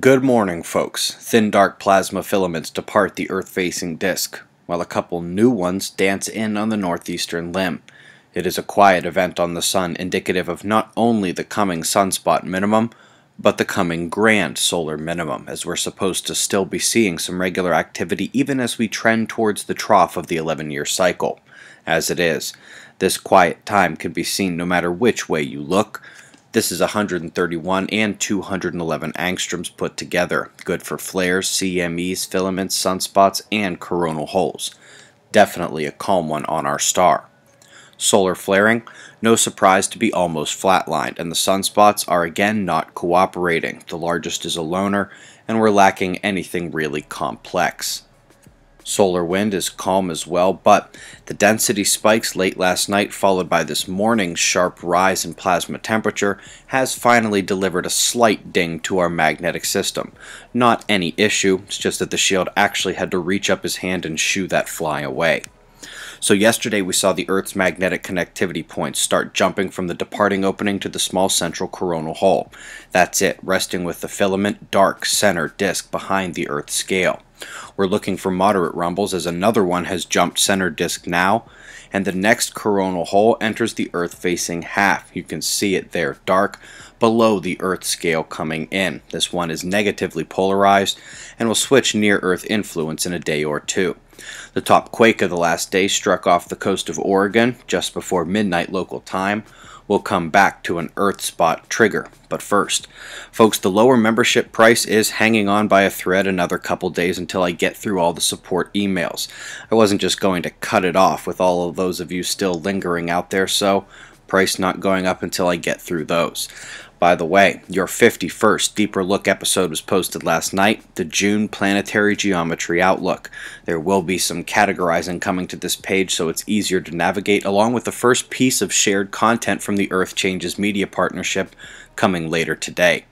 Good morning, folks. Thin dark plasma filaments depart the Earth facing disk, while a couple new ones dance in on the northeastern limb. It is a quiet event on the Sun, indicative of not only the coming sunspot minimum, but the coming grand solar minimum, as we're supposed to still be seeing some regular activity even as we trend towards the trough of the 11 year cycle. As it is, this quiet time can be seen no matter which way you look this is 131 and 211 angstroms put together, good for flares, CMEs, filaments, sunspots, and coronal holes. Definitely a calm one on our star. Solar flaring, no surprise to be almost flatlined, and the sunspots are again not cooperating. The largest is a loner, and we're lacking anything really complex. Solar wind is calm as well, but the density spikes late last night, followed by this morning's sharp rise in plasma temperature, has finally delivered a slight ding to our magnetic system. Not any issue, it's just that the shield actually had to reach up his hand and shoo that fly away. So yesterday we saw the Earth's magnetic connectivity points start jumping from the departing opening to the small central coronal hole. That's it, resting with the filament dark center disk behind the Earth scale. We're looking for moderate rumbles as another one has jumped center disk now, and the next coronal hole enters the Earth facing half. You can see it there, dark, below the Earth scale coming in. This one is negatively polarized and will switch near Earth influence in a day or two. The top quake of the last day struck off the coast of Oregon just before midnight local time, we'll come back to an Earth spot trigger. But first, folks, the lower membership price is hanging on by a thread another couple days until I get through all the support emails. I wasn't just going to cut it off with all of those of you still lingering out there, so price not going up until I get through those. By the way, your 51st Deeper Look episode was posted last night, the June Planetary Geometry Outlook. There will be some categorizing coming to this page so it's easier to navigate, along with the first piece of shared content from the Earth Changes Media Partnership coming later today.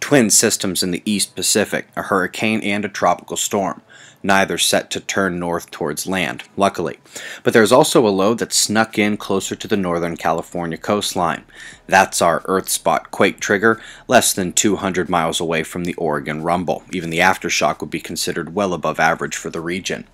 Twin systems in the East Pacific, a hurricane and a tropical storm neither set to turn north towards land, luckily. But there's also a low that snuck in closer to the northern California coastline. That's our Earth spot quake trigger, less than 200 miles away from the Oregon rumble. Even the aftershock would be considered well above average for the region.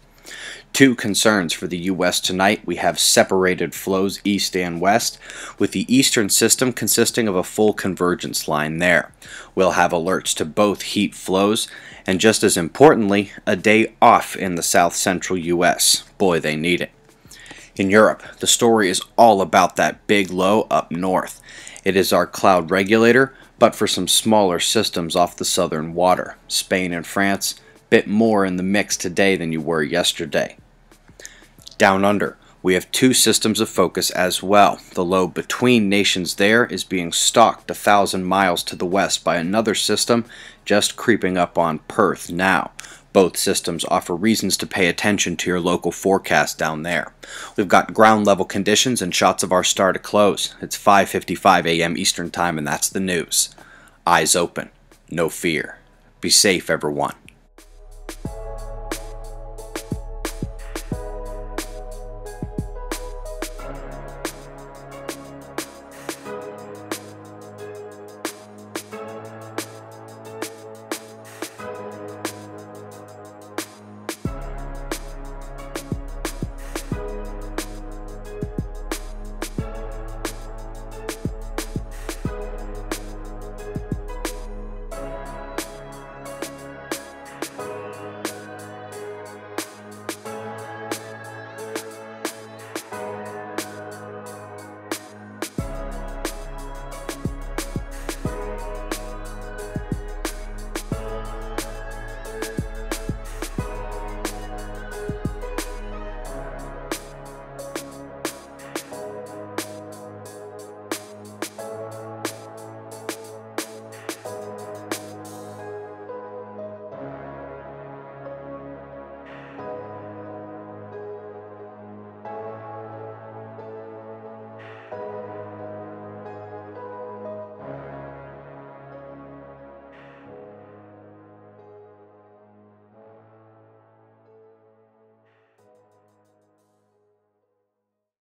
Two concerns for the U.S. tonight. We have separated flows east and west, with the eastern system consisting of a full convergence line there. We'll have alerts to both heat flows, and just as importantly, a day off in the south central U.S. Boy, they need it. In Europe, the story is all about that big low up north. It is our cloud regulator, but for some smaller systems off the southern water. Spain and France, bit more in the mix today than you were yesterday. Down under, we have two systems of focus as well. The low between nations there is being stalked a thousand miles to the west by another system just creeping up on Perth now. Both systems offer reasons to pay attention to your local forecast down there. We've got ground level conditions and shots of our star to close. It's 5:55 a.m. Eastern Time and that's the news. Eyes open. No fear. Be safe everyone.